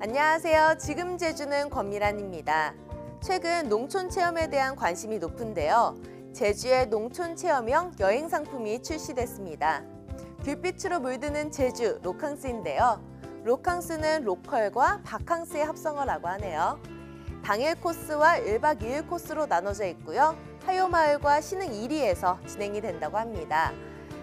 안녕하세요. 지금 제주는 권미란입니다. 최근 농촌 체험에 대한 관심이 높은데요. 제주의 농촌 체험형 여행 상품이 출시됐습니다. 귤빛으로 물드는 제주 로캉스인데요. 로캉스는 로컬과 바캉스의 합성어라고 하네요. 당일 코스와 1박 2일 코스로 나눠져 있고요. 하효마을과 신흥 1리에서 진행이 된다고 합니다.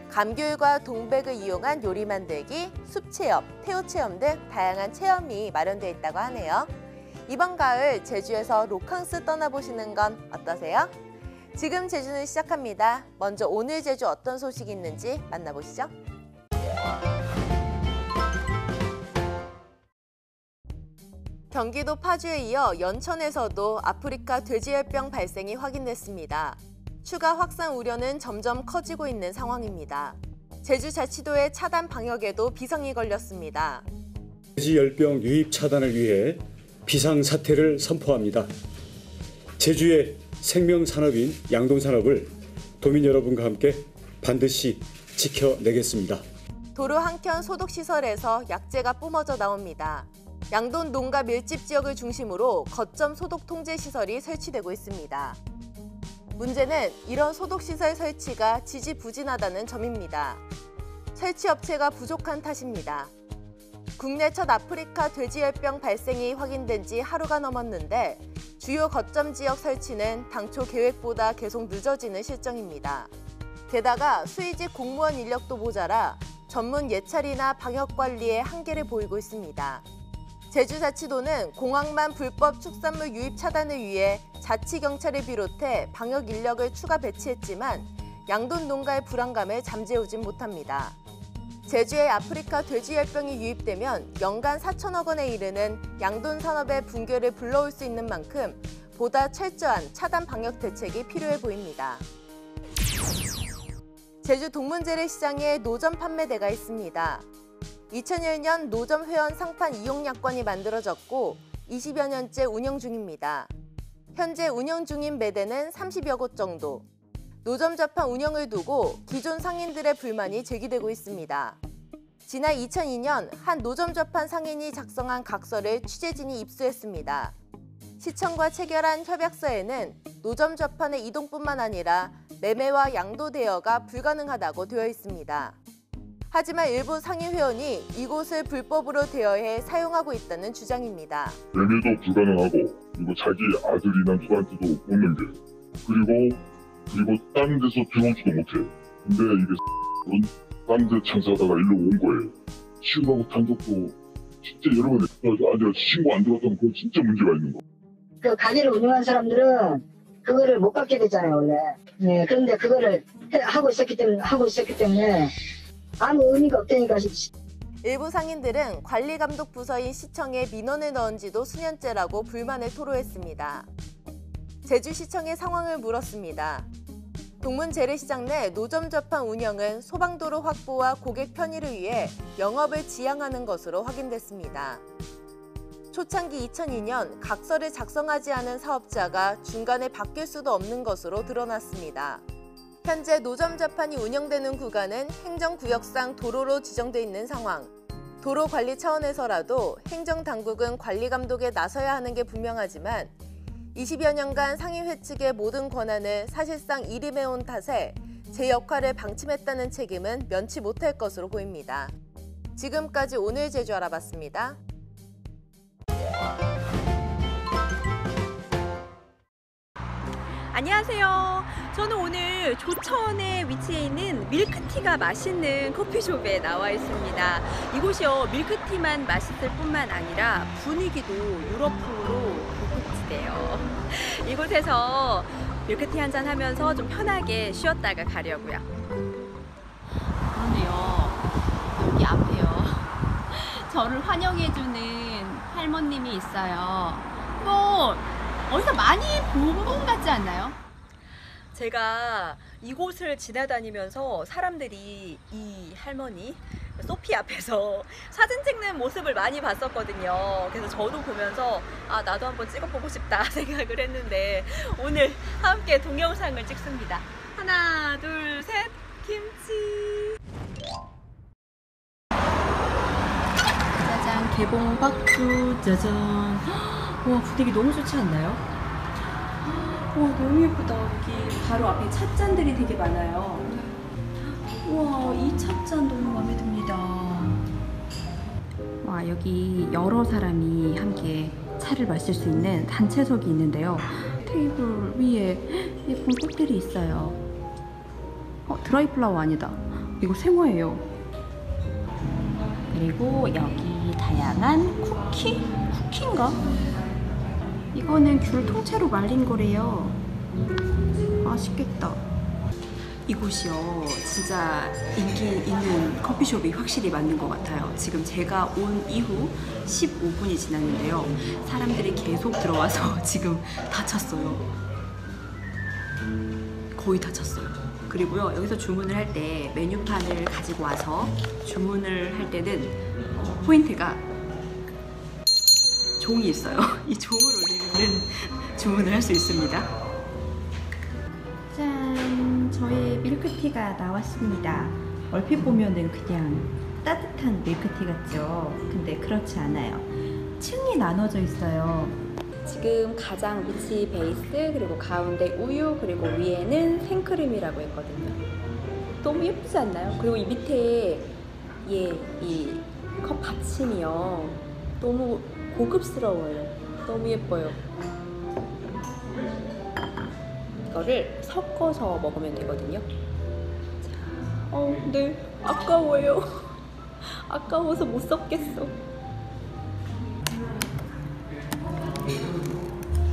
감귤과 동백을 이용한 요리 만들기, 숲 체험, 테우 체험 등 다양한 체험이 마련되어 있다고 하네요. 이번 가을 제주에서 로캉스 떠나보시는 건 어떠세요? 지금 제주는 시작합니다. 먼저 오늘 제주 어떤 소식이 있는지 만나보시죠. 경기도 파주에 이어 연천에서도 아프리카 돼지열병 발생이 확인됐습니다. 추가 확산 우려는 점점 커지고 있는 상황입니다. 제주자치도의 차단 방역에도 비상이 걸렸습니다. 돼지열병 유입 차단을 위해 비상사태를 선포합니다. 제주의 생명산업인 양돈산업을 도민 여러분과 함께 반드시 지켜내겠습니다. 도로 한켠 소독시설에서 약재가 뿜어져 나옵니다. 양돈 농가 밀집 지역을 중심으로 거점 소독 통제 시설이 설치되고 있습니다. 문제는 이런 소독시설 설치가 지지부진하다는 점입니다. 설치 업체가 부족한 탓입니다. 국내 첫 아프리카 돼지열병 발생이 확인된 지 하루가 넘었는데 주요 거점 지역 설치는 당초 계획보다 계속 늦어지는 실정입니다. 게다가 수의직 공무원 인력도 모자라 전문 예찰이나 방역 관리에 한계를 보이고 있습니다. 제주자치도는 공항만 불법 축산물 유입 차단을 위해 자치경찰을 비롯해 방역 인력을 추가 배치했지만 양돈 농가의 불안감을 잠재우진 못합니다. 제주에 아프리카 돼지열병이 유입되면 연간 4천억 원에 이르는 양돈 산업의 붕괴를 불러올 수 있는 만큼 보다 철저한 차단 방역 대책이 필요해 보입니다. 제주 동문재래시장에 노점 판매대가 있습니다. 2001년 노점 회원 상판 이용 약관이 만들어졌고 20여 년째 운영 중입니다. 현재 운영 중인 매대는 30여 곳 정도. 노점 자판 운영을 두고 기존 상인들의 불만이 제기되고 있습니다. 지난 2002년 한 노점 자판 상인이 작성한 각서를 취재진이 입수했습니다. 시청과 체결한 협약서에는 노점 자판의 이동뿐만 아니라 매매와 양도 대여가 불가능하다고 되어 있습니다. 하지만 일부 상인 회원이 이곳을 불법으로 대여해 사용하고 있다는 주장입니다. 매매도 불가능하고 그리고 자기 아들이나 누구한테도 못 넘겨 그리고 그리고 다른 데서 들어오지도 못해 근데 이게 다른 데 장사하다가 일로 온 거예요 신고하고 단속도 진짜 여러 번 했어가지고 아니 신고 안 들어왔다면 그건 진짜 문제가 있는 거. 그 가게를 운영한 사람들은 그거를 못 받게 되잖아요 원래. 네, 그런데 그거를 해- 하고 있었기 때문에 하고 있었기 때문에 아무 의미가 없다니까. 일부 상인들은 관리감독 부서인 시청에 민원을 넣은 지도 수년째라고 불만을 토로했습니다. 제주시청의 상황을 물었습니다. 동문 재래시장 내 노점 접한 운영은 소방도로 확보와 고객 편의를 위해 영업을 지향하는 것으로 확인됐습니다. 초창기 2002년 각서를 작성하지 않은 사업자가 중간에 바뀔 수도 없는 것으로 드러났습니다. 현재 노점 자판이 운영되는 구간은 행정구역상 도로로 지정돼 있는 상황. 도로 관리 차원에서라도 행정당국은 관리 감독에 나서야 하는 게 분명하지만 20여 년간 상임회 측의 모든 권한을 사실상 일임해온 탓에 제 역할을 방침했다는 책임은 면치 못할 것으로 보입니다. 지금까지 오늘 제주 알아봤습니다. 안녕하세요. 저는 오늘 조천에 위치해 있는 밀크티가 맛있는 커피숍에 나와 있습니다. 이곳이요, 밀크티만 맛있을 뿐만 아니라 분위기도 유럽풍으로 고급지대요. 이곳에서 밀크티 한 잔 하면서 좀 편하게 쉬었다가 가려고요. 그런데요, 여기 앞에요. 저를 환영해주는 할머님이 있어요. 또 어디서 많이 본 분 같지 않나요? 제가 이곳을 지나다니면서 사람들이 이 할머니 소피 앞에서 사진 찍는 모습을 많이 봤었거든요. 그래서 저도 보면서 아 나도 한번 찍어보고 싶다 생각을 했는데 오늘 함께 동영상을 찍습니다. 하나 둘 셋 김치 짜잔 개봉 박두 짜잔 와 분위기 너무 좋지 않나요? 와 너무 예쁘다. 여기 바로 앞에 찻잔들이 되게 많아요. 우와 이 찻잔 너무 마음에 듭니다. 와 여기 여러 사람이 함께 차를 마실 수 있는 단체석이 있는데요. 테이블 위에 예쁜 꽃들이 있어요. 어 드라이 플라워 아니다. 이거 생화예요. 그리고 여기 다양한 쿠키? 쿠키인가? 이거는 귤 통째로 말린 거래요. 맛있겠다. 이곳이요. 진짜 인기 있는 커피숍이 확실히 맞는 것 같아요. 지금 제가 온 이후 15분이 지났는데요. 사람들이 계속 들어와서 지금 다 찼어요. 거의 다 찼어요. 그리고요, 여기서 주문을 할 때 메뉴판을 가지고 와서 주문을 할 때는 어, 포인트가 종이 있어요. 이 종을 올리면 주문을 할 수 있습니다. 짠! 저의 밀크티가 나왔습니다. 얼핏 보면은 그냥 따뜻한 밀크티 같죠? 근데 그렇지 않아요. 층이 나눠져 있어요. 지금 가장 밑이 베이스, 그리고 가운데 우유, 그리고 위에는 생크림이라고 했거든요. 너무 예쁘지 않나요? 그리고 이 밑에 예, 이 컵 받침이요. 너무 고급스러워요. 너무 예뻐요. 이거를 섞어서 먹으면 되거든요. 자, 어, 네, 아까워요. 아까워서 못 섞겠어.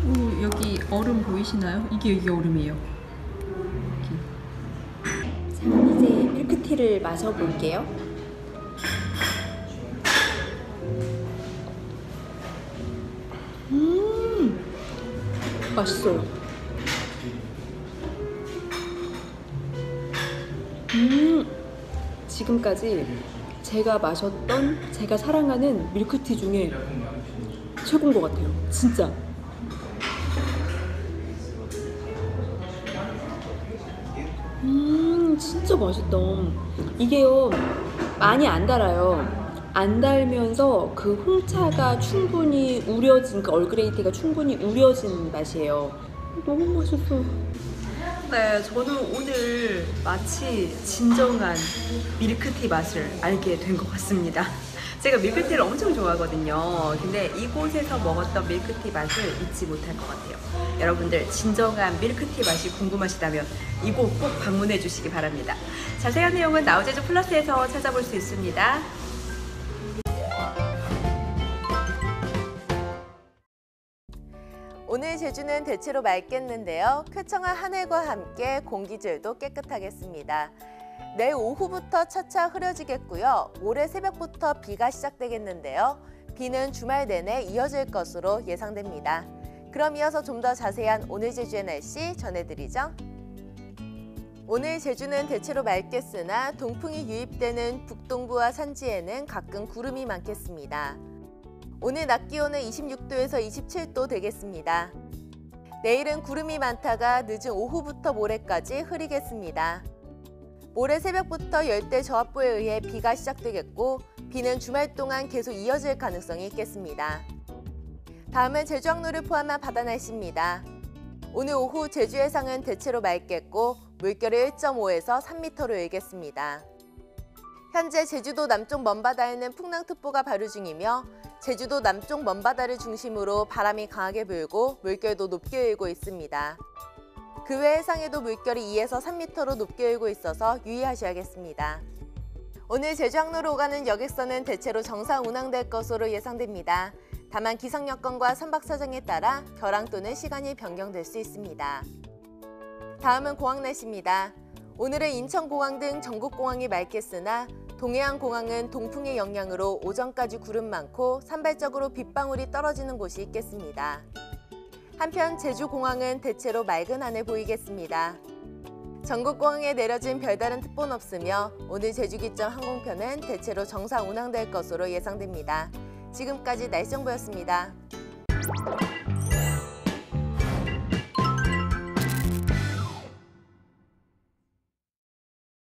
오, 여기 얼음 보이시나요? 이게 이게 얼음이에요. 자, 이제 밀크티를 마셔볼게요. 맛있어요. 음, 지금까지 제가 마셨던 제가 사랑하는 밀크티 중에 최고인 것 같아요. 진짜. 음, 진짜 맛있다. 이게요, 많이 안 달아요. 안 달면서 그 홍차가 충분히 우려진, 그 얼그레이티가 충분히 우려진 맛이에요. 너무 맛있어. 네, 저는 오늘 마치 진정한 밀크티 맛을 알게 된 것 같습니다. 제가 밀크티를 엄청 좋아하거든요. 근데 이곳에서 먹었던 밀크티 맛을 잊지 못할 것 같아요. 여러분들 진정한 밀크티 맛이 궁금하시다면 이곳 꼭 방문해 주시기 바랍니다. 자세한 내용은 나우제주 플러스에서 찾아볼 수 있습니다. 오늘 제주는 대체로 맑겠는데요. 쾌청한 하늘과 함께 공기질도 깨끗하겠습니다. 내일 오후부터 차차 흐려지겠고요. 모레 새벽부터 비가 시작되겠는데요. 비는 주말 내내 이어질 것으로 예상됩니다. 그럼 이어서 좀 더 자세한 오늘 제주의 날씨 전해드리죠. 오늘 제주는 대체로 맑겠으나 동풍이 유입되는 북동부와 산지에는 가끔 구름이 많겠습니다. 오늘 낮 기온은 26도에서 27도 되겠습니다. 내일은 구름이 많다가 늦은 오후부터 모레까지 흐리겠습니다. 모레 새벽부터 열대 저압부에 의해 비가 시작되겠고 비는 주말 동안 계속 이어질 가능성이 있겠습니다. 다음은 제주 항로를 포함한 바다 날씨입니다. 오늘 오후 제주 해상은 대체로 맑겠고 물결이 1.5에서 3m로 일겠습니다. 현재 제주도 남쪽 먼바다에는 풍랑특보가 발효 중이며 제주도 남쪽 먼바다를 중심으로 바람이 강하게 불고 물결도 높게 일고 있습니다. 그 외 해상에도 물결이 2에서 3m로 높게 일고 있어서 유의하셔야겠습니다. 오늘 제주 항로로 오가는 여객선은 대체로 정상 운항될 것으로 예상됩니다. 다만 기상 여건과 선박 사정에 따라 결항 또는 시간이 변경될 수 있습니다. 다음은 공항 날씨입니다. 오늘은 인천공항 등 전국공항이 맑겠으나 동해안 공항은 동풍의 영향으로 오전까지 구름 많고 산발적으로 빗방울이 떨어지는 곳이 있겠습니다. 한편 제주공항은 대체로 맑은 하늘 보이겠습니다. 전국공항에 내려진 별다른 특보는 없으며 오늘 제주기점 항공편은 대체로 정상 운항될 것으로 예상됩니다. 지금까지 날씨 정보였습니다.